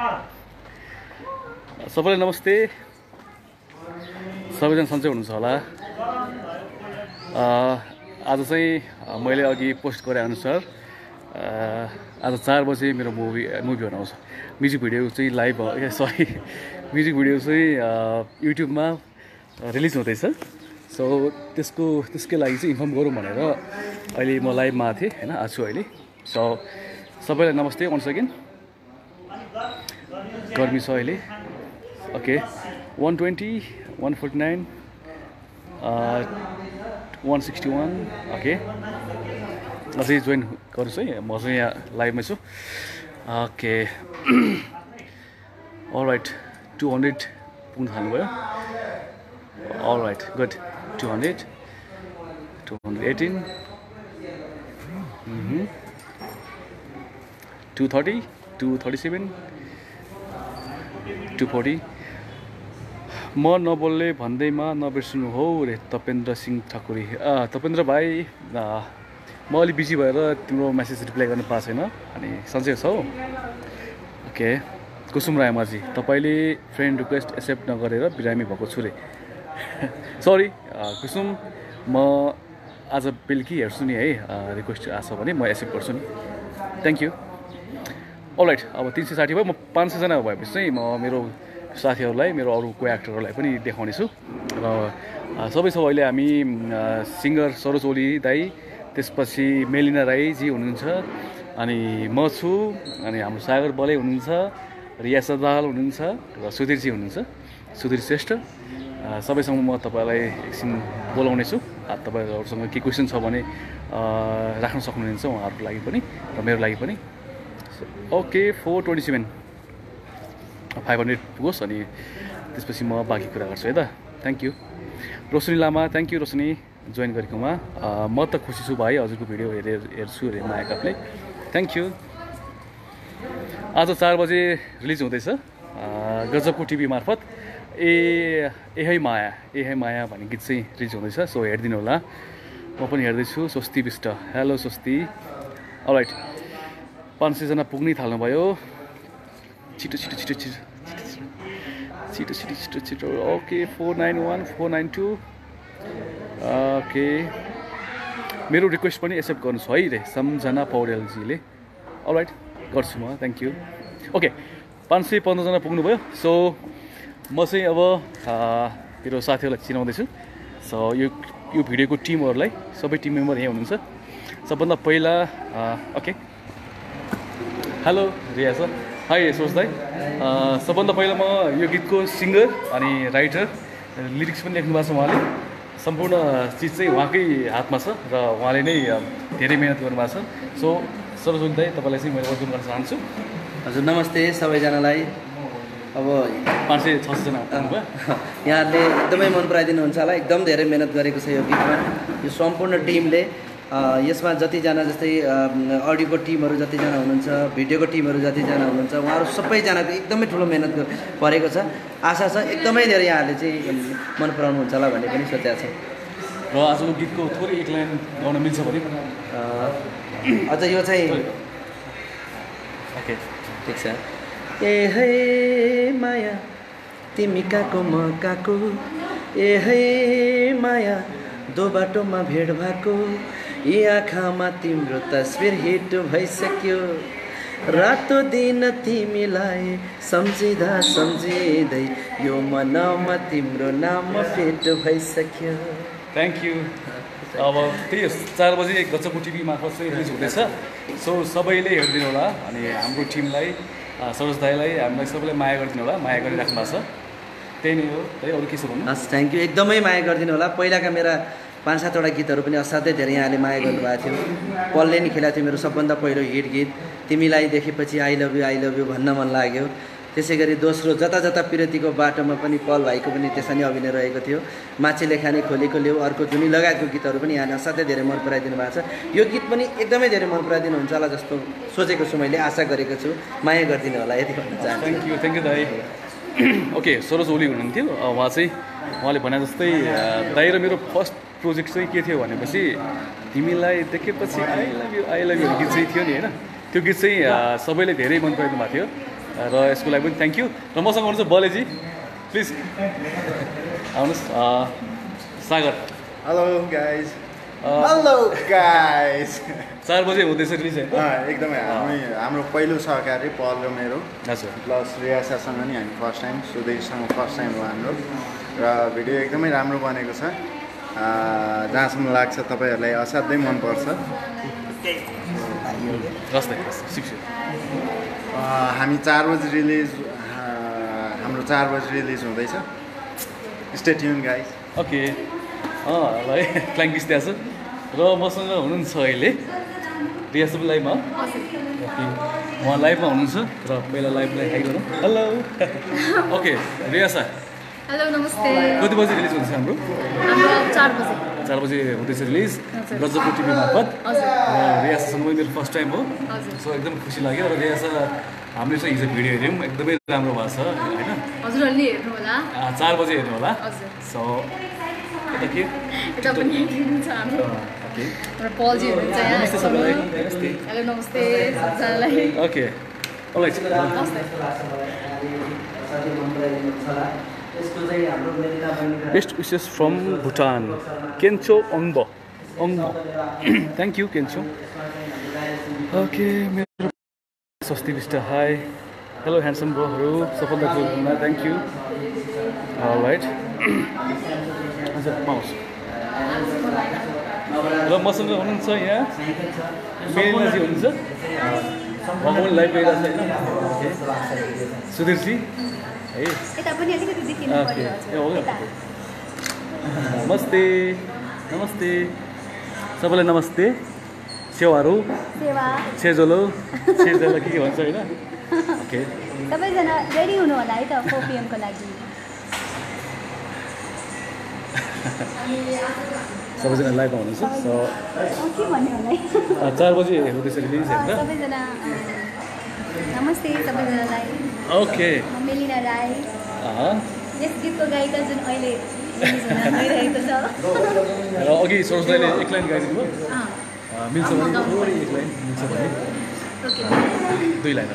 सबैलाई नमस्ते। सबैजना सन्चै हुनुहुन्छ होला। आज चाहिँ मैले अघि पोस्ट गरे अनुसार आज चार बजे मेरो मुभी मुभी बनाउँछ। म्युजिक भिडियो चाहिँ लाइभ ए सरी म्युजिक भिडियो चाहिँ युट्युबमा रिलिज हुँदैछ। सो त्यसको त्यसकै लागि चाहिँ इन्फर्म गरौँ भनेर अहिले म लाइभमा थिएँ होइन आज छु अहिले। सो सबैलाई नमस्ते वान सेकेन्ड गर्मी छ अहिले। Okay one twenty one forty nine one sixty one okay अझै जोइन गर्नुहोस् है म चाहिँ यहाँ लाइभमै छु। ओके राइट टु हन्ड्रेड पुग्नु थाल्नुभयो right good two hundred two hundred eighteen two thirty two thirty seven two forty म नबोल्ने भन्दैमा नबिर्सनु हो रे तपेन्द्र सिंह ठकुरी। तपेन्द्र भाइ म अलिक बिजी भएर तिम्रो मेसेज रिप्लाई गर्न पाएको छैन। अनि सन्चै छौ? ओके। कुसुम राय माझी तपाईँले फ्रेन्ड रिक्वेस्ट एक्सेप्ट नगरेर बिरामी भएको छु रे। सरी कुसुम म आज बेलुकी हेर्छु नि है रिक्वेस्ट आएको छ भने म एक्सेप्ट गर्छु नि। थ्याङ्क यू अलराइट अब तिन सय साठी भयो म पाँच सयजना भएपछि चाहिँ म मेरो साथीहरूलाई मेरो अरू को एक्टरहरूलाई पनि देखाउने छु र सबै सब अहिले हामी सिङ्गर सरोज ओली दाई त्यसपछि मेलिना राईजी हुनुहुन्छ अनि म छु अनि हाम्रो सागर बलै हुनुहुन्छ रिया सदाल हुनुहुन्छ र सुधीरजी हुनुहुन्छ सुधीर श्रेष्ठ। सबैसँग म तपाईँलाई एकछिन बोलाउने छु तपाईँहरूसँग के क्वेसन छ भने राख्न सक्नुहुनेछ उहाँहरूको लागि पनि र मेरो लागि पनि। Okay four twenty seven five hundred पुगोस् अनि त्यसपछि म बाँकी कुरा गर्छु है त? Thank you Roshni Lama thank you Roshni join गरेकोमा म। त खुसी छु भाइ हजुरको भिडियो हेरेर हेर्छु अरे माया कापले थ्याङ्क यू आज चार बजे रिलिज हुँदैछ। गजबको टिभी मार्फत। ए एहै माया एहै माया भन्ने गीत चाहिँ रिलिज हुँदैछ सो हेरिदिनु होला। म पनि हेर्दैछु स्वस्ति विष्ट। हेलो स्वस्ति। राइट पाँच सयजना पुग्नै थाल्नुभयो। छिटो छिटो छिटो छिटो छिटो छिटो छिटो छिटो। Okay four nine one four nine two. Okay. मेरो रिक्वेस्ट पनि एक्सेप्ट गर्नुहोस्। है रे सम्झना पौडेलजीले। राइट गर्छु म। थ्याङ्क यू ओके पाँच सय पन्ध्रजना पुग्नुभयो। सो म चाहिँ अब मेरो साथीहरूलाई चिनाउँदैछु। सो यो यो भिडियोको टिमहरूलाई सबै टिम मेम्बर यहीँ हुनुहुन्छ। सबभन्दा पहिला okay hello Riya sir hi सोच दाई सबभन्दा पहिला म यो गीतको सिङ्गर अनि राइटर लिरिक्स पनि लेख्नु भएको छ उहाँले। सम्पूर्ण चिज चाहिँ उहाँकै हातमा छ र उहाँले नै धेरै मिहिनेत गर्नुभएको छ। सो सरस्वती दाई तपाईँलाई चाहिँ मैले वेलकम गर्न चाहन्छु। हजुर नमस्ते सबैजनालाई। अब पाँच सय छ सयजना यहाँहरूले एकदमै मन पराइदिनुहुन्छ होला। एकदम धेरै मिहिनेत गरेको छ यो गीतमा। यो सम्पूर्ण टिमले। यसमा जतिजना जस्तै अडियोको टिमहरू जतिजना हुनुहुन्छ भिडियोको टिमहरू जतिजना हुनुहुन्छ उहाँहरू सबैजनाको एकदमै ठुलो मिहिनेत परेको छ। आशा छ एकदमै धेरै यहाँहरूले चाहिँ मन पराउनुहुन्छ होला भन्ने पनि सोचेको छ। र आजको गीतको थोरै एक लाइन गाउन मिल्छ भने? अझ यो चाहिँ ओके ठिक छ। ए है माया तिमी कहाँको म कहाँको ए है माया दो बाटोमा भेट भएको यी आँखामा तिम्रो तस्बिर हिट भइसक्यो। रातो दिन तिमीलाई सम्झिँदा सम्झिँदै यो मनमा तिम्रो नाम फिट भइसक्यो। थ्याङ्क यू अब त्यही चार बजी एक गजबको टिभी मार्फत चाहिँ रिलिज हुँदैछ। सो सबैले हेरिदिनु होला अनि हाम्रो टिमलाई सरोज दाईलाई हामीलाई सबैलाई माया गरिदिनु होला माया गरिराख्नु भएको छ। त्यही नै हो है अरू के छ भन्नु? हस् थ्याङ्क यू एकदमै माया गरिदिनु होला। पहिलाका मेरा पाँच सातवटा गीतहरू पनि असाध्यै धेरै यहाँले माया गर्नुभएको थियो। पलले नि खेलाएको थियो मेरो सबभन्दा पहिलो हिट गीत। तिमीलाई देखेपछि I love you I love you भन्न मन लाग्यो। त्यसै गरी दोस्रो जता जता पिरतीको बाटोमा पनि पल भाइको पनि त्यसमा नै अभिनय रहेको थियो। माछेले खाने खोलेको ल्याउ अर्को जुनी लगायतको गीतहरू पनि यहाँले असाध्यै धेरै मन पराइदिनु भएको छ। यो गीत पनि एकदमै धेरै मन पराइदिनु हुन्छ होला जस्तो सोचेको छु मैले आशा गरेको छु। माया गरिदिनु होला यति भन्न चाहन्छु। थ्याङ्क यू थ्याङ्क यू दाई। ओके सरोज ओली हुनुहुन्थ्यो। उहाँ चाहिँ उहाँले भने जस्तै दाई र मेरो फर्स्ट प्रोजेक्ट चाहिँ के थियो भनेपछि तिमीलाई देखेपछि I love you I love you गीत चाहिँ थियो नि होइन? त्यो गीत चाहिँ सबैले धेरै मन पराइदिनु भएको थियो। र यसको लागि पनि थ्याङ्क यू र मसँग हुनुहुन्छ बलेजी। प्लिज आउनुहोस्। Sagar. Hello guys hello guys चार बजे हुँदैछ रिलिज होइन एकदमै हामी हाम्रो पहिलो सहकारी पल र मेरो। हजुर। प्लस रियासासँग नि हामी फर्स्ट टाइम सुदेशसँग फर्स्ट टाइम हो हाम्रो। र भिडियो एकदमै राम्रो बनेको छ। जहाँसम्म लाग्छ तपाईँहरूलाई असाध्यै मनपर्छ। हामी चार बजी रिलिज हाम्रो चार बजी रिलिज हुँदैछ। Stay tuned guys okay. ल है पिस त्यहाँ छ? र मसँग हुनुहुन्छ अहिले रियाज पनि लाइभमा। ओके। उहाँ लाइभमा हुनुहुन्छ र पहिला लाइभलाई हाई गरौँ। Hello okay Riyasa. हेलो नमस्ते कति बजी रिलिज हुन्छ हाम्रो? हाम्रो चार बजे। चार बजी हुँदैछ रिलिज। गजबको टिभी मार्फत। र रियासासँग पनि मेरो फर्स्ट टाइम हो। सो एकदम खुसी लाग्यो। र रियासा हामीले चाहिँ हिजो भिडियो हेऱ्यौँ। एकदमै राम्रो भएको छ होइन? हजुरहरूले हेर्नु होला। चार बजे हेर्नु होला। सो यता के? यता पनि हेर्नुहुन्छ हाम्रो ओके पलजी हुनुहुन्छ हेलो नमस्ते सबजनालाई best wishes from Bhutan Kencho अङ्ब अङ्ब थ्याङ्क यू केन्चो ओके मेरो Swasti Bista hi hello handsome ब्रोहरू सफल दाजुमा थ्याङ्क यू राइट हजुर पाउँछ र मसँग हुनुहुन्छ यहाँ? मेरिनाजी हुनुहुन्छ होइन सुधीरजी है यता पनि अलिकति देखिनु ओके ए पर्यो हो हजुर। यता नमस्ते नमस्ते सबैलाई नमस्ते सेवाहरू सेवा छेजोलो छेजोलो के के भन्छ होइन ओके सबैजना रेडी हुनु होला है त फोर पिएमको लागि सबैजना लाइभ सो अँ, चार बजी हुँदैछ रिलिज सबैजना अँ, नमस्ते सबैजनालाई ओके म मेलिना राई अँ, यस गीतको गायिका जुन अहिले गइरहेको छ र अघि सरोज दाइले एक लाइन गाइदिनु भयो मिल्छ भने थोरै एक लाइन मिल्छ भने ओके दुई लाइन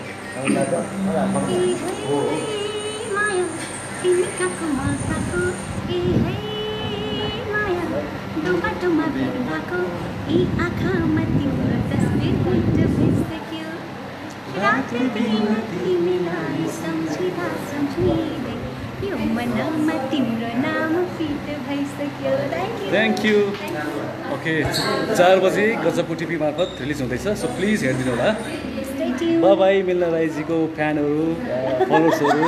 बाटोमा यी आँखामा तिम्रो तस्बिर भेट थ्याङ्क यू ओके चार बजी गजबको टिभी मार्फत रिलिज हुँदैछ सो प्लिज हेरिदिनु होला। बाई बाई मिल्ना राईजीको फ्यानहरू फलोवर्सहरू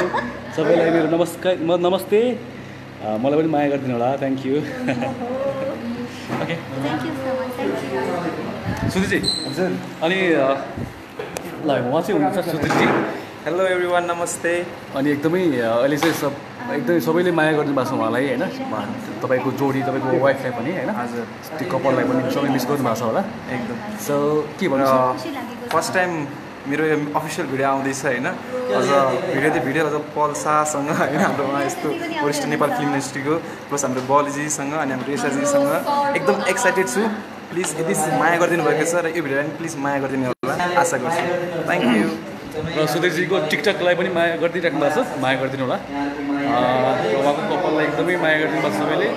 सबैलाई मेरो नमस्कार म नमस्ते। मलाई पनि माया गरिदिनु होला thank you okay thank you so much thank you सुधीरजी हजुर। अनि ल उहाँ चाहिँ हुनुहुन्छ सुधीरजी हेलो एभ्री वान नमस्ते। अनि एकदमै अहिले चाहिँ सब एकदमै सबैले माया गरिदिनु भएको छ उहाँलाई होइन? तपाईँको जोडी तपाईँको वाइफलाई पनि होइन? त्यो कपाललाई पनि सबै मिस गर्नु भएको छ होला। एकदम। सो के भन्नु। फर्स्ट टाइम मेरो यो अफिसियल भिडियो आउँदैछ होइन? अझ भिडियो त्यो भिडियो अझ पल शाहसँग होइन? हाम्रो उहाँ यस्तो वरिष्ठ नेपाल फिल्म इन्डस्ट्रीको प्लस हाम्रो बलजीसँग अनि हाम्रो रेसाजीसँग एकदम एक्साइटेड छु। प्लिज यदि माया गरिदिनु भएको छ र यो भिडियोलाई पनि प्लिज माया गरिदिनु आशा गर्छु। थ्याङ्क यू र सुधीरजीको टिकटकलाई पनि माया गरिदिइराख्नु भएको छ। माया गरिदिनु होला। र उहाँको कपाललाई एकदमै माया गरिदिनु भएको छ सबैले।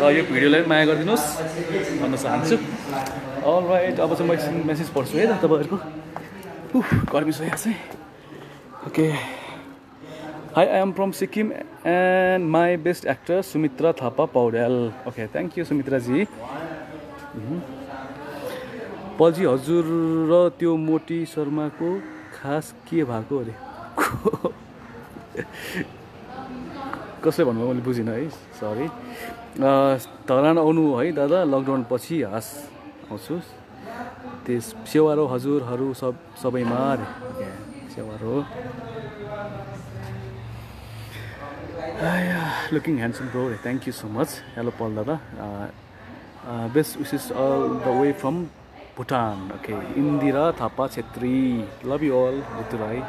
र यो भिडियोलाई पनि माया गरिदिनुहोस् भन्न चाहन्छु। अल राइट अब चाहिँ म मेसेज पढ्छु है त तपाईँहरूको। उफ गर्मी छ चाहिँ okay hi I am from Sikkim and my best actor Sumitra Thapa Paudyal okay thank you सुमित्राजी. पल्जी हजुर र त्यो मोटी शर्माको खास के भएको अरे? कसले भन्नुभयो मैले बुझिनँ है सरी धरान आउनु है दादा लकडाउन पछि हस् आउँछु। त्यस सेवारो हजुरहरू सब सबैमा अरे सेवारो। Looking handsome bro thank you so much hello Pal दादा। Best wishes all the way from Bhutan. Okay Indira Thapa Chhetri love you all Ritu Rai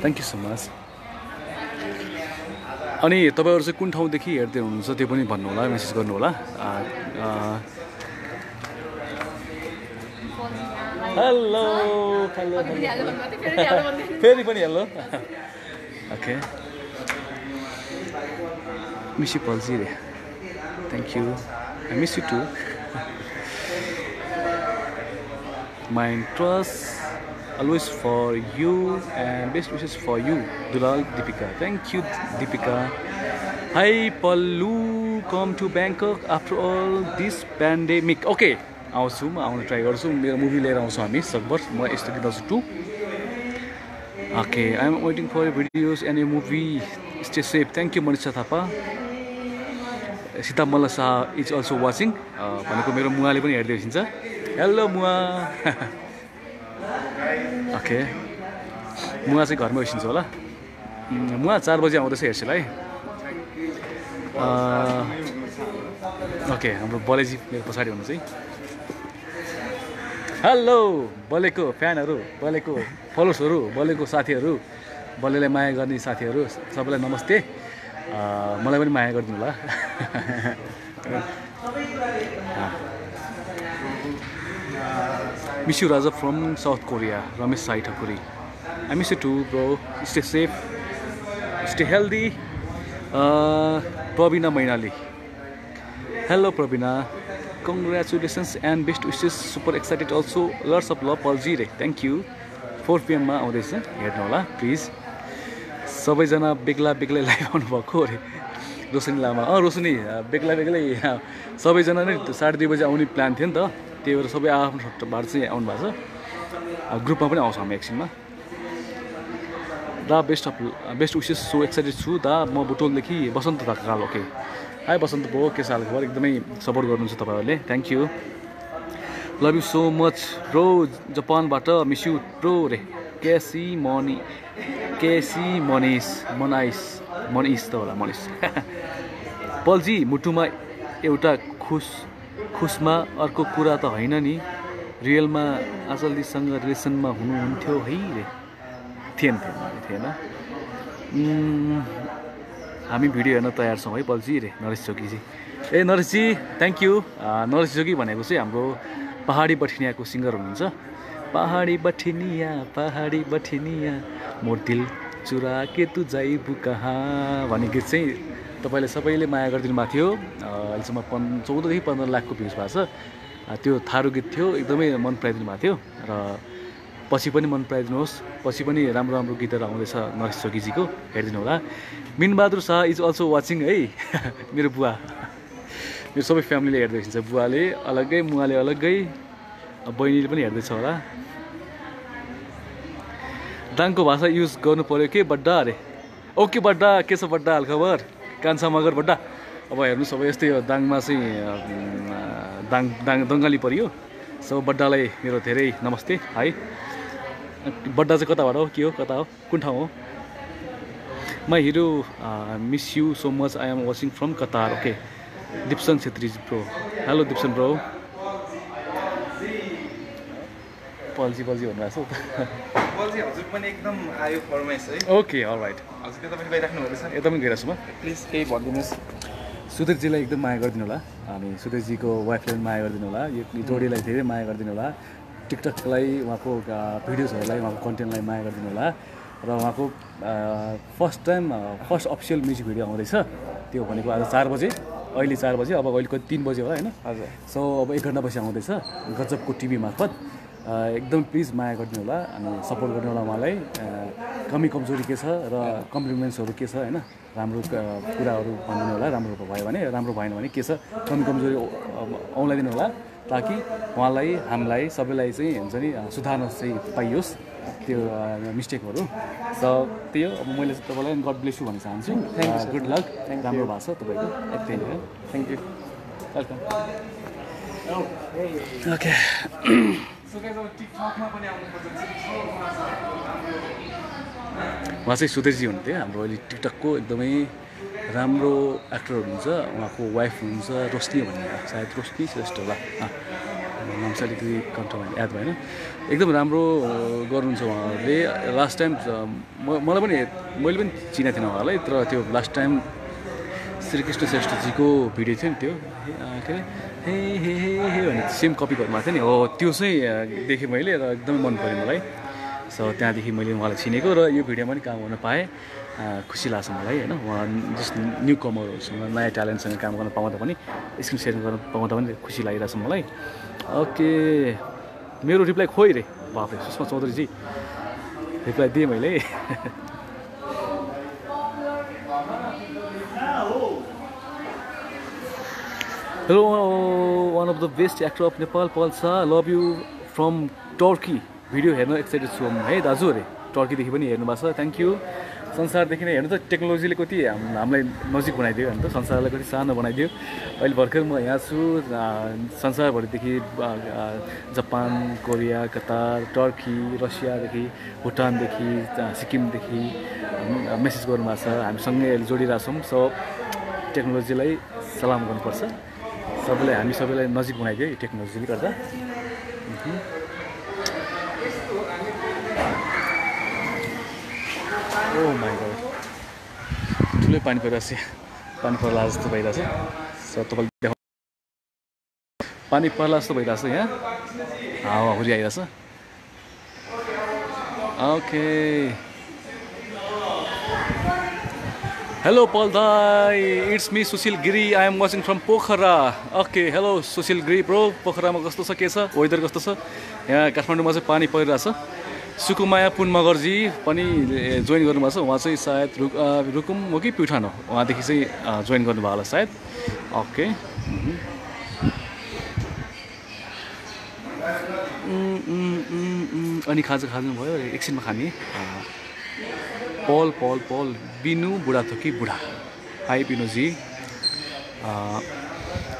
thank you so much अनि तपाईँहरू चाहिँ कुन ठाउँदेखि हेर्दै हुनुहुन्छ त्यो पनि भन्नु होला मेसेज गर्नु होला हेलो हेलो फेरि पनि हेलो ओके मिस पल्सी रे। Thank you miss you too mind trust always for you and best wishes for you Dulal Dipika thank you Dipika hi पल्लु come to Bangkok after all this pandemic okay आउँछु म आउनु try गर्छु। मेरो movie लिएर आउँछु हामी सकभर म यस्तो गीत आउँछु to okay I am waiting for videos and a movie stay safe thank you Manisha Thapa Sita Malla Shah is also watching भनेको मेरो मुवाले पनि हेर्दै हुन्छ। हेलो मुवा ओके मुवा चाहिँ घरमै बसिन्छ होला। मुवा चार बजी आउँदैछ हेर्छु है ओके हाम्रो बलेजी मेरो पछाडि हुनु चाहिँ। हेलो बलेको फ्यानहरू बलेको फलोवर्सहरू बलेको साथीहरू बलेलाई माया गर्ने साथीहरू सबैलाई नमस्ते। मलाई पनि माया गरिदिनु होला। Miss Raja from South Korea Ramesh Sai Thakuri I miss to bro stay safe stay healthy Pravina Mainali hello Pravina congratulations and best wishes super excited also lots of love पल्जी रे थ्याङ्क यू फोर पिएममा आउँदैछ। हेर्नु होला please सबैजना बेग्ला बेग्लै live आउनुभएको अरे। रोशनी लामा। अँ रोशनी। बेग्ला बेग्लै। सबैजना नै साढे दुई बजी आउने प्लान थियो नि त। त्यही भएर सबै आफ्नो भार चाहिँ आउनु भएको छ। ग्रुपमा पनि आउँछ हामी एकछिनमा। दा best of best wishes so excited छु। दा म बुटोलदेखि बसन्त ढकाल ओके हाई बसन्त भयो के साल खबर? एकदमै सपोर्ट गर्नुहुन्छ तपाईँहरूले। Thank you love you so much bro जापानबाट miss you bro रे। केसी मनी केसी मनिस मनाइस मनिस त होला मनिस पल्जी मुटुमा एउटा खुस खुसमा अर्को कुरा त होइन नि। रियलमा आचलजीसँग रिलेसनमा हुनुहुन्थ्यो है रे। थिएन थिएन। थिएन हामी भिडियो हेर्न तयार छौँ है पल्जी रे नरेश जोगीजी। ए नरेशजी थ्याङ्क यू नरेश जोगी भनेको चाहिँ हाम्रो पहाडी बठिनियाको सिङ्गर हुनुहुन्छ। पहाडी बठिनिया पहाडी बठिनिया मोर दिल चुरा के तु जाइबु कहाँ? भन्ने गीत चाहिँ तपाईँले सबैले माया गरिदिनु भएको थियो अहिलेसम्म पन् चौधदेखि पन्ध्र लाखको भ्युज भएको छ। त्यो थारू गीत थियो एकदमै मन पराइदिनु भएको थियो। र पछि पनि मन पराइदिनुहोस्। पछि पनि राम्रो राम्रो गीतहरू आउँदैछ नरेश जोगीजीको हेरिदिनु होला। Minbahadur Shah is also watching है? मेरो बुवा। मेरो सबै फ्यामिलीले हेर्दै हुन्छ बुवाले अलग्गै मुवाले अलग्गै। बहिनीले पनि हेर्दैछ होला। दाङको भाषा युज गर्नु पऱ्यो के? बड्डा अरे। ओके बड्डा के छ बड्डा हालखबर? कान्छा बड्डा अब हेर्नुहोस् अब यस्तै दाङमा चाहिँ दाङ दाङ दङ्गाली परियो। सो बड्डालाई मेरो धेरै नमस्ते है। बड्डा चाहिँ कताबाट हो? के हो? कता हो? कुन ठाउँ हो? My hero miss you so much I am watching from Qatar okay Dipsan Chhetri bro hello Dipsan bro पल्जी पल्जी भन्नुभएको छ बल्जी हजुर पनि एकदम आयो फरमाइस है। ओके अल राइट हजुर त्यो तपाईँ गइराख्नु भएको छ यता पनि गइरहेको छु म प्लिज केही भनिदिनुहोस्। सुधीरजीलाई एकदम माया गरिदिनु होला अनि सुधीरजीको वाइफलाई पनि माया गरिदिनु होला यो जोडीलाई धेरै माया गरिदिनु होला टिकटकलाई उहाँको भिडियोजहरूलाई उहाँको कन्टेन्टलाई माया गरिदिनु होला र उहाँको first time first official music video आउँदैछ त्यो भनेको आज चार बजे अहिले चार बजे अब अहिले कति तिन बजे होला होइन? हजुर। सो अब एक घन्टा पछि आउँदैछ गजबको टिभी मार्फत। एकदम प्लिज माया गरिदिनु होला अनि सपोर्ट गर्नु होला उहाँलाई। कमी कमजोरी के छ र कम्प्लिमेन्ट्सहरू के छ होइन? राम्रो कुराहरू भनिदिनु होला राम्रो भयो भने राम्रो भएन भने के छ? कमी कमजोरी औँलाइदिनु होला ताकि उहाँलाई हामीलाई सबैलाई चाहिँ हुन्छ नि सुधार्न चाहिँ पाइयोस् त्यो मिस्टेकहरू। त त्यही हो अब मैले तपाईँलाई गड ब्लेस यु भन्न चाहन्छु। गुड लक राम्रो भएको छ तपाईँको। त्यही हो थ्याङ्क यू वेलकम ओके उहाँ चाहिँ सुधीरजी हुनुहुन्थ्यो हाम्रो अहिले टिकटकको एकदमै राम्रो एक्टर हुनुहुन्छ उहाँको वाइफ हुनुहुन्छ रोशनी भन्ने सायद रोशनी श्रेष्ठ होला नाम चाहिँ अलिकति कन्ट्रोल याद भएन एकदम राम्रो गर्नुहुन्छ उहाँहरूले. लास्ट टाइम म मलाई पनि मैले पनि चिनेको थिएन उहाँलाई तर त्यो लास्ट टाइम श्रीकृष्ण श्रेष्ठजीको भिडियो थियो नि त्यो। के अरे? हे हे हे हे भन्ने सेम कपी गर्नुभएको थियो नि। हो त्यो चाहिँ देखेँ मैले र एकदमै मन पऱ्यो मलाई। सो त्यहाँदेखि मैले उहाँलाई चिनेको र यो भिडियोमा पनि काम गर्न पाएँ। खुसी लाग्छ मलाई होइन। उहाँ जस्ट न्यु कमरहरूसँग नयाँ ट्यालेन्टसँग काम गर्न पाउँदा पनि स्क्रिन सेयर गर्न पाउँदा पनि खुसी लागिरहेछ मलाई। ओके मेरो रिप्लाई खोइ रे। बाफ्रे सुषमा चौधरीजी। रिप्लाई दिएँ मैले। Hello one of the best actor of Nepal Paul Shah love you from Turkey video हेर्न एक्साइटेड छु है दाजु अरे। टर्कीदेखि पनि हेर्नु भएको छ थ्याङ्क यू संसारदेखि नै हेर्नु त टेक्नोलोजीले कति हाम- हामीलाई नजिक बनाइदियो होइन त संसारलाई कति सानो बनाइदियो। अहिले भर्खर म यहाँ छु संसारभरिदेखि जापान कोरिया कतार टर्की रसियादेखि भुटानदेखि सिक्किमदेखि मेसेज गर्नुभएको छ। हामीसँगै अहिले जोडिरहेछौँ सो टेक्नोलोजीलाई सलाम गर्नुपर्छ। सबैलाई हामी सबैलाई नजिक बनाइदियो यो टेक्नोलोजीले गर्दा। ओ माई गड ठुलै पानी परिरहेछ यहाँ। पानी पर्ला जस्तो भइरहेछ सो तपाईँले देखाउ पानी पर्ला जस्तो भइरहेछ यहाँ। हावा हुरी आइरहेछ ओके हेलो पल दाई it's me Sushil Giri I am watching from Pokhara okay hello Sushil Giri bro पोखरामा कस्तो छ के छ वेदर कस्तो छ यहाँ काठमाडौँमा चाहिँ पानी परिरहेछ सुकुमाया पुन मगरजी पनि जोइन गर्नुभएको छ उहाँ चाहिँ सायद रुक रुकुम हो कि प्युठान हो उहाँदेखि चाहिँ जोइन गर्नुभयो होला सायद ओके। अनि खाजा खानुभयो एकछिनमा खाने पल पल पल। बिनु बुढाथोकी बुढा? हाई बिनुजी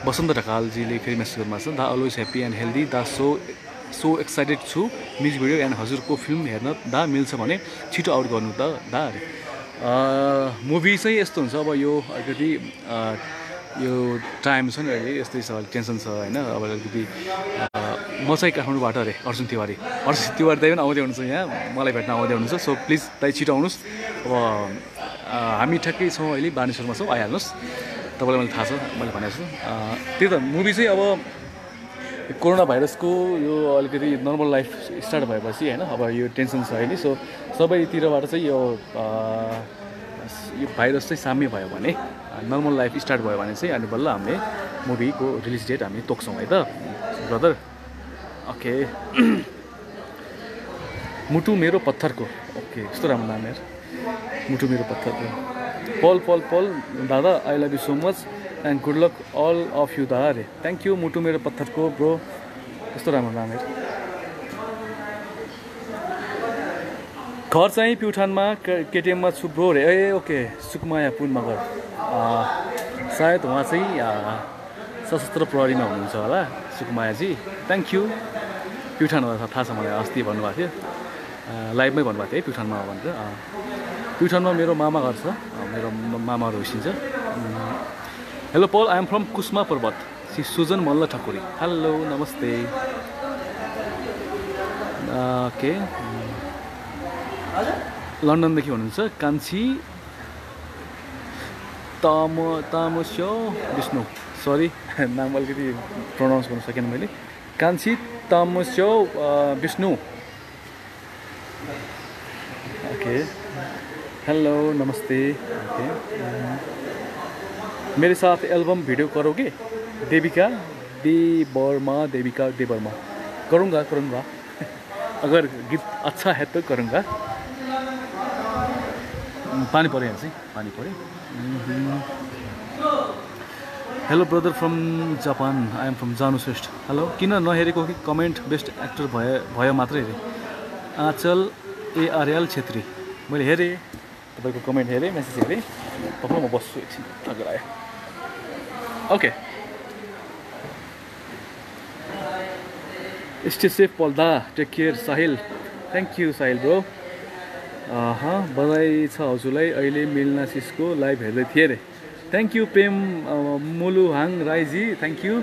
वसन्त ढकालजीले फेरि मेसेज गर्नुभएको छ दा अलवेज ह्याप्पी एन्ड हेल्दी दा सो सो एक्साइटेड छु। म्युजिक भिडियो एन्ड हजुरको फिल्म हेर्न दा मिल्छ भने छिटो आउट गर्नु त दा मुभी चाहिँ यस्तो हुन्छ अब यो अलिकति यो टाइम छ नि अहिले यस्तै छ अलिक टेन्सन छ होइन? अब अलिकति म चाहिँ काठमाडौँबाट अरे अर्जुन तिवारी। अर्जुन तिवारी दाइ पनि आउँदै हुनुहुन्छ यहाँ मलाई भेट्न आउँदै हुनुहुन्छ सो प्लिज दाइ छिटो आउनुहोस्। अब हामी ठ्याक्कै छौँ अहिले बानेश्वरमा छौँ आइहाल्नुहोस्। तपाईँलाई मैले थाहा छ मैले भनेको छु। त्यही त मुभी चाहिँ अब कोरोना भाइरसको यो अलिकति नर्मल लाइफ स्टार्ट भएपछि होइन? अब यो टेन्सन छ अहिले सो सबैतिरबाट चाहिँ यो यो भाइरस चाहिँ साम्य भयो भने नर्मल लाइफ स्टार्ट भयो भने चाहिँ अनि बल्ल हामीले मुभीको रिलिज डेट हामी तोक्छौँ है त। ब्रदर ओके मुटु मेरो पत्थरको। ओके कस्तो राम्रो नाम यार। मुटु मेरो पत्थरको। पल पल पल दादा I love you so much and good luck all of you दा अरे थ्याङ्क यू मुटु मेरो पत्थरको ब्रो कस्तो राम्रो नाम यार। घर चाहिँ प्युठानमा केटिएममा छु ब्रो रे। ए ओके सुकुमाया पुन मगर अँ, सायद उहाँ चाहिँ सशस्त्र प्रहरीमा हुनुहुन्छ होला सुकुमायाजी। थ्याङ्क यू प्युठान हो थाहा छ मलाई अस्ति भन्नुभएको थियो। लाइभमै भन्नुभएको थियो है प्युठानमा भनेर। प्युठानमा मेरो मामा घर छ। मेरो मामाहरू हुसिन्छ hello Paul I'm from Kusma Parbat. Shri Sujan Malla Thakuri. Hello namaste. Okay लन्डनदेखि हुनुहुन्छ कान्छी ताम तामस्यो विष्णु। सरी नाम अलिकति प्रोनाउन्स गर्नु सकेन मैले। Kanchhi तामस्यो Bishnu. Okay hello namaste. Okay मेरे साथ एल्बम वीडियो करोगे? देविका दे वर्मा देविका दे वर्मा करूँगा करूँगा। अगर गीत अच्छा है तो करूँगा। पानी यहाँ चाहिँ पानी पऱ्यो hello brother from Japan I am from Janu Shrestha hello किन नहेरेको कि कमेन्ट बेस्ट एक्टर भयो भयो मात्रै हेरेँ। आँचल एआरएल छेत्री। मैले हेरेँ। तपाईँको कमेन्ट हेरेँ मेसेज हेरेँ। तपाईँ म बस्छु एकछिन। अगाडि आयो। Okay stay safe पल्दा take care Sahil thank you Sahil bro बधाई छ हजुरलाई अहिले मिलनासिसको लाइभ हेर्दै थिएँ अरे थ्याङ्क यू प्रेम मुलुहाङ राईजी थ्याङ्क यू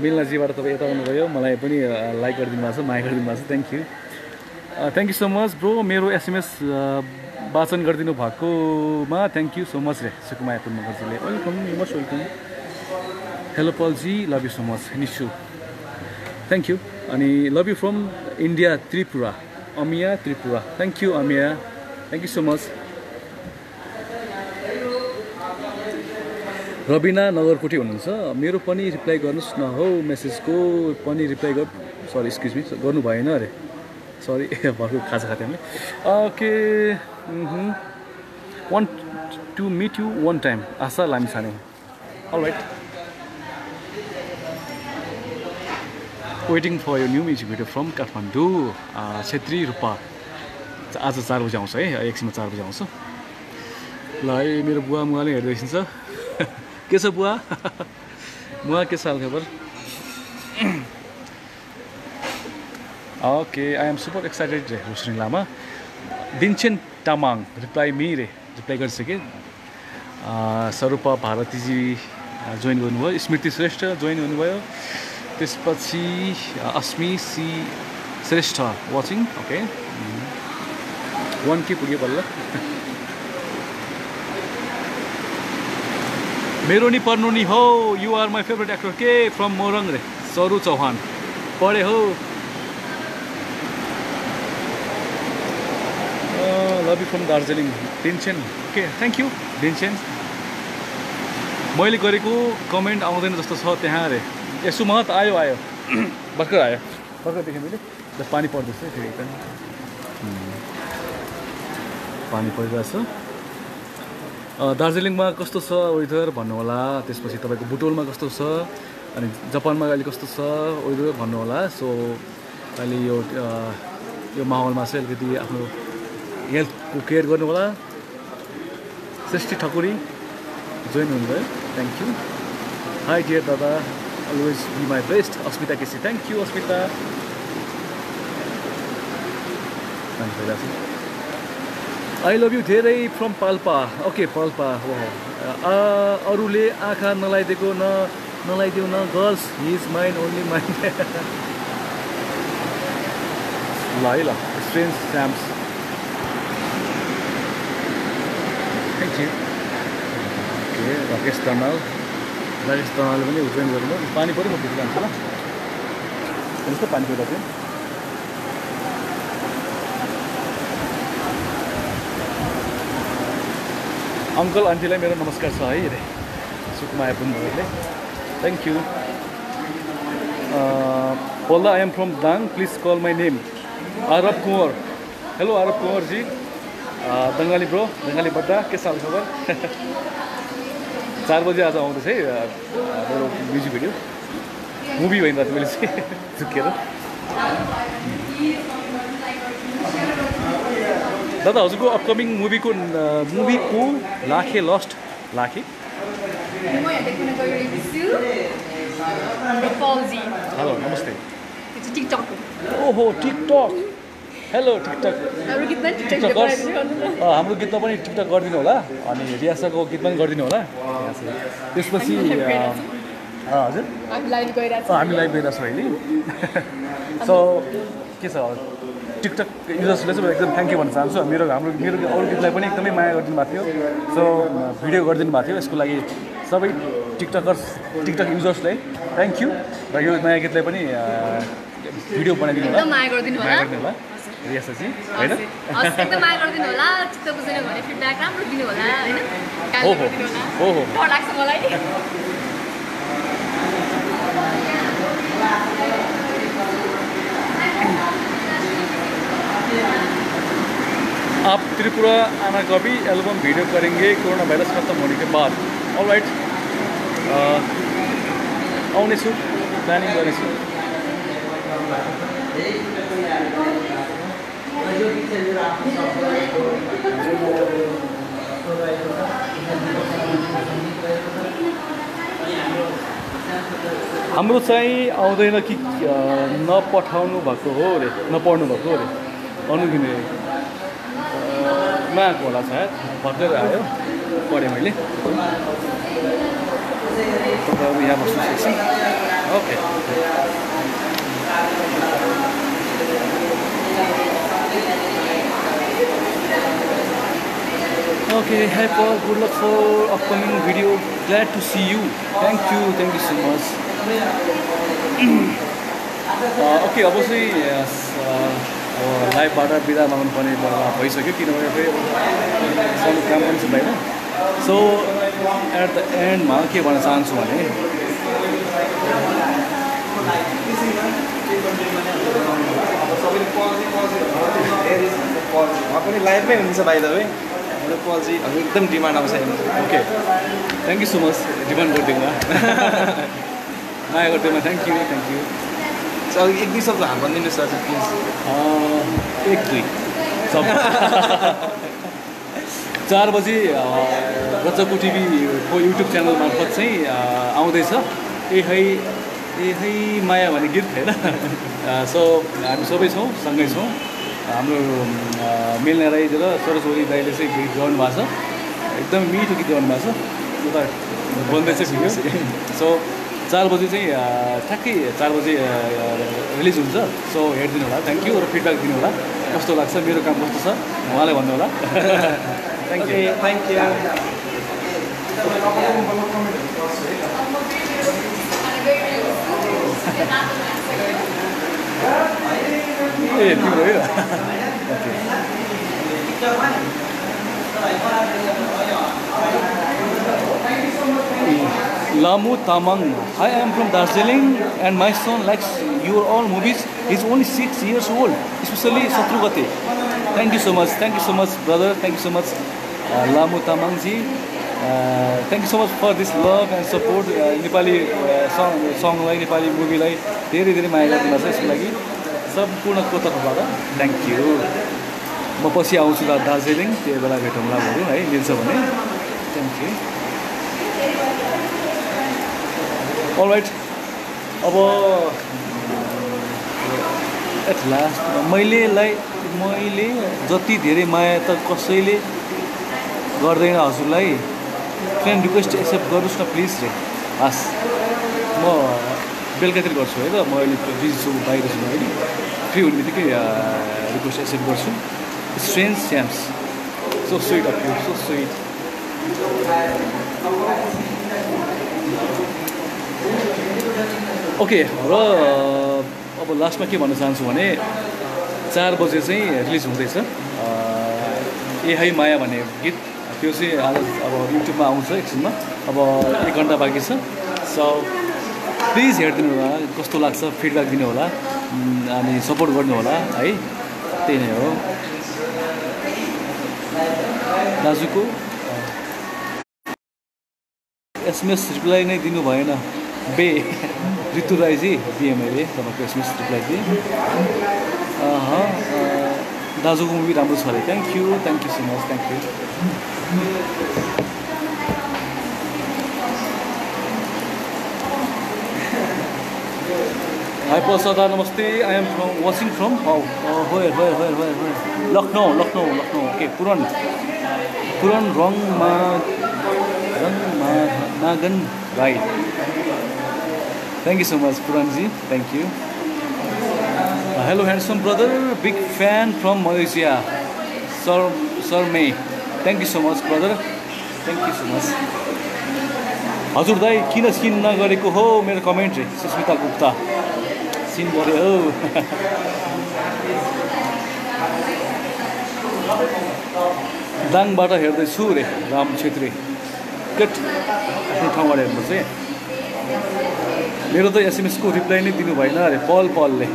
मिलनाजीबाट तपाईँ यता आउनुभयो मलाई पनि लाइक गरिदिनु भएको छ माया गरिदिनु भएको छ thank you thank you so much bro मेरो एसएमएस वाचन गरिदिनु भएकोमा थ्याङ्क यू सो मच रे सुकुमाया पुन मगर्जीले welcome most welcome hello पलजी love you so much Nisu thank you अनि love you from India Tripura Amiya Tripura thank you Amiya thank you so much Rabina Nagarkoti हुनुहुन्छ. मेरो पनि reply गर्नुहोस् न. हौ मेसेजको पनि रिप्लाई गर सरी एक्सक्युज मी गर्नु भएन अरे. सरी भर्खर खाजा खाथेँ हामीले। Okay want to meet you one time Asha Lami छाने अल राइट वेटिङ फर यो new music video from Kathmandu Chhetri Rupa आज चार बजी आउँछ है एकछिनमा चार बजी आउँछ। ल है मेरो बुवा मुवाले हेर्दै एकछिन छ के छ बुवा? मुवा के छ हालखबर okay I am super excited रे रोशनी लामा। दिन्छेन तामाङ रिप्लाई मी रे रिप्लाई गरिसकेँ। स्वरूपा भारतीजी जोइन गर्नुभयो। स्मृति श्रेष्ठ जोइन गर्नुभयो त्यसपछि Asmi C Shrestha watching okay one के पुग्यो बल्ल मेरो नि पर्नु नि हो you are my favourite actor के फ्रम मोरङ रे सरू चौहान पढे हो love you from Darjeeling Dinchhen okay thank you Dinchhen मैले गरेको कमेन्ट आउँदैन जस्तो छ त्यहाँ अरे यसो महत आयो आयो। भर्खर आयो। भर्खर देखेँ मैले। ल पानी पर्दैछ फेरि एकदम पानी। परिरहेछ दार्जिलिङमा कस्तो छ वेदर भन्नु होला त्यसपछि तपाईँको बुटोलमा कस्तो छ? अनि जापानमा अहिले कस्तो छ वेदर भन्नु होला सो अहिले यो यो माहौलमा चाहिँ अलिकति आफ्नो हेल्थको केयर गर्नु होला सृष्टि ठकुरी जोइन हुनुभयो। थ्याङ्क यू हाई डियर दादा। My best Asmita KC thank you Asmita भइरहेको छ आई लभ यु धेरै फ्रम पाल्पा ओके पाल्पा हो अरूले आँखा नलाइदिएको न नलाइदेऊ न girls his mind only mind ल है ल strange Sams thank you okay Rakesh Tanal Rakesh तनालले पनि जोइन गर्नुभयो पानी पऱ्यो म भित्र जान्छु ल त पानी पहिला चाहिँ अङ्कल आन्टीलाई मेरो नमस्कार छ है। अरे सुकुमाया पुनले थ्याङ्क यू पल्ला I am from Dang. Please call my name Arab Kunwar. Hello Arab कुँवरजी। Bangali bro Bangali बड्डा के साल खबर? चार बजी आज आउँदैछ है मेरो म्युजिक भिडियो। मुभी भइरहेको मैले चाहिँ चुकेर दादा हजुरको अपकमिङ मुभीको मुभीको लाखे लस्ट लाखे। हेलो नमस्ते। ओहो टिकटक हेलो टिकटक हाम्रो गीतमा पनि टिकटक गरिदिनु होला। अनि रियासाको गीत पनि गरिदिनु होला। त्यसपछि हजुर। हामी लाइभ गइरहेको छौँ अहिले। सो के छ? टिकटक युजर्सले चाहिँ म एकदम थ्याङ्क यू भन्न चाहन्छु। मेरो हाम्रो मेरो अरू गीतलाई पनि एकदमै माया गरिदिनु भएको थियो। सो भिडियो गरिदिनु भएको थियो। यसको लागि सबै टिकटकर्स टिकटक युजर्सलाई थ्याङ्क यू र यो नयाँ गीतलाई पनि भिडियो बनाइदिनु माया गरिदिनु होला। रियासाजी होइन हस् एकदम माया गरिदिनु होला चित्त बुझेन भने फिडब्याक राम्रो दिनु होला होइन हो हो आप त्रिपुरा आना कवि एल्बम वीडियो करेंगे कोरोना वायरस खत्म होने के बाद। ऑल राइट आउनेछु प्लानिङ हाम्रो चाहिँ आउँदैन कि नपठाउनु भएको हो अरे नपढ्नु भएको अरे? अनु किने नआएको होला सायद भर्खर आयो पढेँ मैले। यहाँ बस्नु okay. Okay, hi Paul. Good luck for upcoming video. Glad to see you. Thank you. Thank you so much. Okay अब चाहिँ लाइभबाट बिदा माग्नुपर्ने बेला भइसक्यो किनभने फेरि सानो काम पनि छ होइन सो एट द एन्डमा के भन्न चाहन्छु भने उहाँ पनि लाइभमै हुनुहुन्छ द वे हाम्रो पल चाहिँ अब एकदम डिमान्ड आउँछ okay thank you so much demand गरिदिउँला। माया गरिदिउँला। थ्याङ्क यू थ्याङ्क यू अब एक दुई शब्द हाम भनिदिनुहोस् हजुर प्लिज एक दुई चार बजी रचको टिभीको युट्युब च्यानल मार्फत चाहिँ आउँदैछ। ए है ए है माया भन्ने गीत होइन? सो हामी सबै छौँ सँगै छौँ। हाम्रो मिल्ने राई र सरस्वती दाईले चाहिँ गीत गाउनु भएको छ। एकदम मिठो गीत गाउनु भएको छ। यो त बोल्दैछ भिडियो सो चार बजी चाहिँ ठ्याक्कै चार बजी रिलिज हुन्छ। सो हेरिदिनु होला। थ्याङ्क यू र फिडब्याक दिनु होला कस्तो लाग्छ? मेरो काम कस्तो छ? उहाँलाई भन्नु होला thank you thank you 예, 비교해요. Lamu Tamang. I am from Darjeeling and my son likes your all movies. He's only six years old, especially Satrugati. Thank you so much. Thank you so much, brother. Thank you so much, uh, Lamu Tamangji. Uh, you so much for this love and support. Uh, Nepali song सङलाई Nepali मुभीलाई धेरै धेरै माया गरिदिनु भएको छ यसको लागि। सम्पूर्णको तर्फबाट थ्याङ्क यू म पछि आउँछु दा दार्जिलिङ त्यो बेला भेटौँला बरु है मिल्छ भने। थ्याङ्क यू अलराइट अब एट लास्ट मैलेलाई मैले जति धेरै माया त कसैले गर्दैन हजुरलाई। फ्रेन्ड रिक्वेस्ट एक्सेप्ट गर्नुहोस् न प्लिज रे। हस्। म बेलुकातिर गर्छु है त। म अहिले बिजी छु बाहिर छु अहिले फ्री हुने बित्तिकै रिक्वेस्ट एक्सेप्ट गर्छु। Strange Sams so sweet of you so sweet okay र अब लास्टमा के भन्न चाहन्छु भने चार बजे चाहिँ रिलिज हुँदैछ। ए है माया भन्ने गीत। त्यो चाहिँ आज अब युट्युबमा आउँछ एकछिनमा। अब एक घन्टा बाँकी छ। सो प्लिज हेरिदिनु होला। कस्तो लाग्छ? फिडब्याक दिनु होला। अनि सपोर्ट गर्नु होला है। त्यही नै हो। दाजुको एसएमएस रिप्लाई नै दिनु भएन। बे ऋतु राईजी दिएँ मैले तपाईँको एसएमएस रिप्लाई दिएँ। दाजुको मुभी राम्रो छ अरे। Thank you thank you so much thank you Prasada, namaste. I am from watching from oh, uh, where, where, where, where, where? Lucknow, Lucknow, Lucknow. Okay, Puran. Puran Rang Ma Rang Ma Nagan Rai. Thank you so much, Puranji. Thank you. Uh, hello, handsome brother. Big fan from Thank you so much, brother. Thank you so much. हजुर दाई किन scene नगरेको हो मेरो comment रे Susmita Gupta. Scene गऱ्यो हो। दाङबाट हेर्दैछु रे राम छेत्री। केट आफ्नो ठाउँबाट हेर्नुहोस् है। मेरो त एसएमएसको रिप्लाई नै दिनु भएन अरे पल पलले।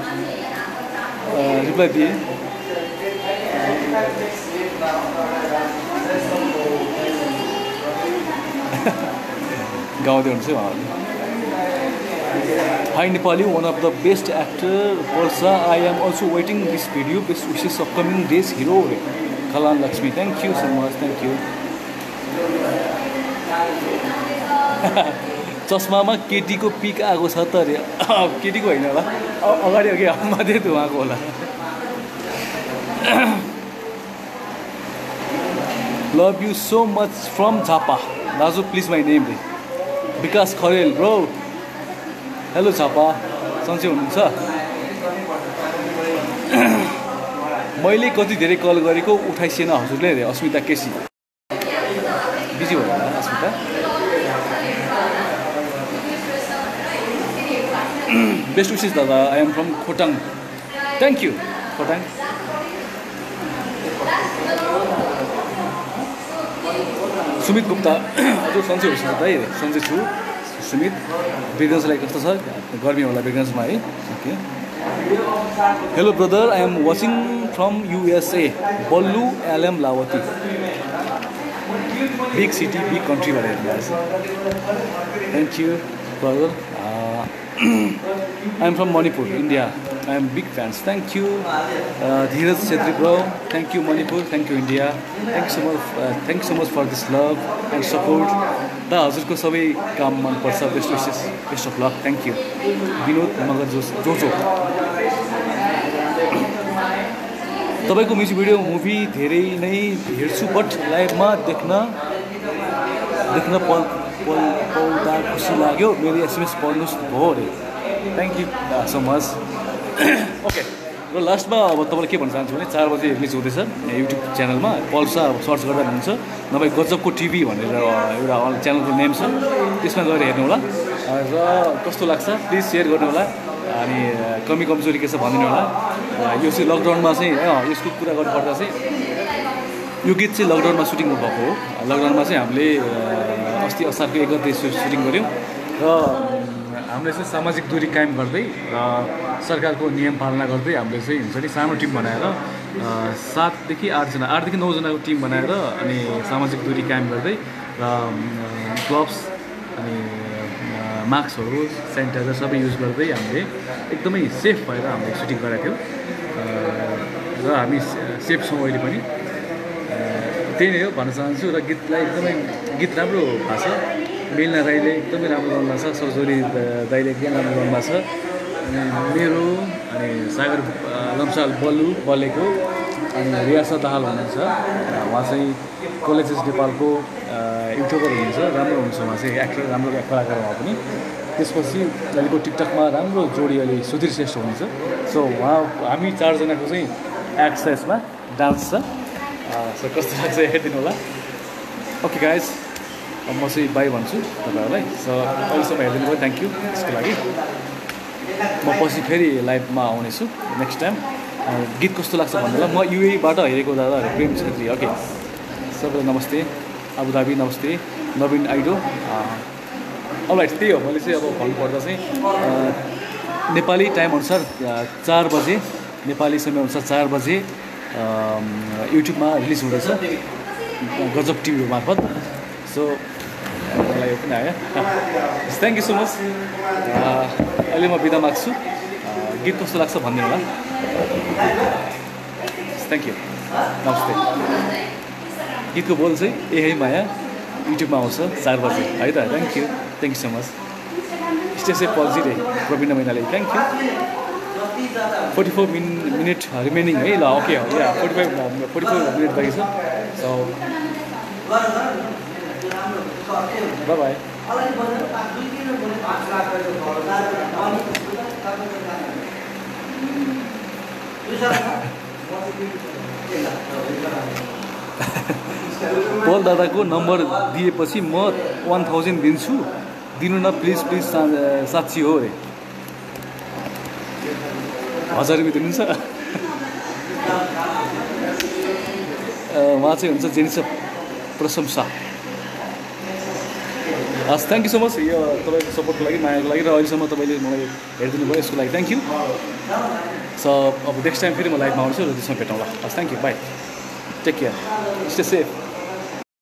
रिप्लाई दिएँ। गाउँदै हुन्छ। उहाँहरूले hi Nepali one of the best actor पर्छ I am also waiting this video best wishes upcoming days hero Khalam Laxmi thank you so much thank you चस्मामा केटीको पिक आएको छ त अरे केटीको होइन होला। अगाडि अघि मात्रै थियो उहाँको होला। Love you so much from Jhapa दाजु प्लिज माई नेम रि। विकास खरेल ब्रो हेलो झापा सन्चै हुनुहुन्छ? मैले कति धेरै कल गरेको उठाइसिएन हजुरले अरे अस्मिता केसी। बिजी भयो अस्मिता। बेस्ट विसेस दादा. I am from Khotang thank you Khotang Sumit Gupta. हजुर सन्चै होस् न भाइ। सन्चै छु। सुमित बिरगन्जलाई कस्तो छ। गर्मी होला बिरगन्जमा है। Okay hello brother I am watching from USA Ballu LM Lawati. Big city big कन्ट्रीबाट हेर्नु thank you brother I am from Manipur India I am big fans thank you Dhiraj Chhetri bro thank you Manipur thank you India thank so much thank so much for this love and support दा हजुरको सबै काम मनपर्छ best wishes best of luck thank you Binod Magar जोस जोजो तपाईँको music video movie धेरै नै हेर्छु बट लाइभमा देख्न देख्न पल पल पाउँदा खुसी लाग्यो। मेरो एसएमएस पढ्नुहोस् भयो अरे thank you so much okay र लास्टमा अब तपाईँलाई के भन्न चाहन्छु भने चार बजी रिलिज हुँदैछ युट्युब च्यानलमा पल्सा अब सर्च गर्दा पनि हुन्छ नभए गजबको टिभी भनेर एउटा च्यानलको नेम छ। त्यसमा गएर हेर्नु होला र कस्तो लाग्छ? प्लिज सेयर गर्नु होला अनि कमी कमजोरी के छ भनिदिनु होला। यो चाहिँ लकडाउनमा चाहिँ यसको कुरा गर्नुपर्दा चाहिँ यो गीत चाहिँ लकडाउनमा सुटिङ भएको हो। लकडाउनमा चाहिँ हामीले अस्ति असारको एक गते सुटिङ गऱ्यौँ। र हामीले चाहिँ सामाजिक दूरी कायम गर्दै र सरकारको नियम पालना गर्दै हामीले चाहिँ हुन्छ नि सानो टिम बनाएर सातदेखि आठजना आठदेखि नौजनाको टिम बनाएर अनि सामाजिक दूरी कायम गर्दै र ग्लोभ्स अनि मास्कहरू सेनिटाइजर सबै युज गर्दै हामीले एकदमै सेफ भएर हामीले सुटिङ गरेका थियौँ। र हामी सेफ छौँ अहिले पनि। त्यही नै हो भन्न चाहन्छु र गीतलाई एकदमै गीत राम्रो भएको छ मेलिना राईले एकदमै राम्रो गाउनु भएको छ सरजोरी द- दाईले एकदमै राम्रो गाउनु भएको छ। अनि मेरो अनि सागर लम्साल बल्लु बलेको अनि रियासा दाहाल हुनुहुन्छ। उहाँ चाहिँ कलेजेस नेपालको युट्युबर हुनुहुन्छ राम्रो हुनुहुन्छ उहाँ चाहिँ एक्टर राम्रो कलाकार उहाँ पनि। त्यसपछि अहिलेको टिकटकमा राम्रो जोडी अहिले सुधीर श्रेष्ठ हुनुहुन्छ। सो उहाँ हामी चारजनाको चाहिँ एक्ट छ यसमा डान्स छ। सो कस्तो लाग्छ हेरिदिनु होला। ओके गाइज म चाहिँ बाई भन्छु तपाईँहरूलाई। सो अहिलेसम्म हेरिदिनु भयो। थ्याङ्क यू त्यसको लागि म पछि फेरि लाइभमा आउनेछु नेक्स्ट टाइम गीत कस्तो लाग्छ भन्नु होला म युएबाट हेरेको दादा प्रेम छेत्री। ओके सबैलाई नमस्ते। अबुधाबी नमस्ते। नवीन आइडो। अलराइट त्यही हो। मैले चाहिँ अब भन्नुपर्दा चाहिँ नेपाली टाइमअनुसार चार बजे नेपाली समयअनुसार चार बजे युट्युबमा रिलिज हुँदैछ गजब टिभी मार्फत। सो मलाई पनि आयो। थ्याङ्क यू सो मच अहिले म बिदा माग्छु। अ, गीत कस्तो लाग्छ भनिदिनु होला? थ्याङ्क यू नमस्ते गीतको बोल चाहिँ ए है माया युट्युबमा आउँछ चार बजे। है त thank you thank you so much stay safe पल्जी रे Praveen मैनाले। Thank you forty four min minute remaining है। ल ओके हो या forty five forty four minute बाँकी छ। बाई पल दादाको नम्बर दिएपछि म वान थाउजन्ड दिन्छु। दिनु न प्लिज प्लिज सा साँच्ची हो अरे। हजार रुपियाँ दिनुहुन्छ? उहाँ चाहिँ हुन्छ जेनिस प्रशंसा। हस् थ्याङ्क यू सो मच यो तपाईँको सपोर्टको लागि मायाको लागि र अहिलेसम्म तपाईँले मलाई हेरिदिनु भयो यसको लागि थ्याङ्क यू सो अब नेक्स्ट टाइम फेरि म लाइभमा आउँछु र त्यसमा भेटौँला। हस् thank you bye take care stay safe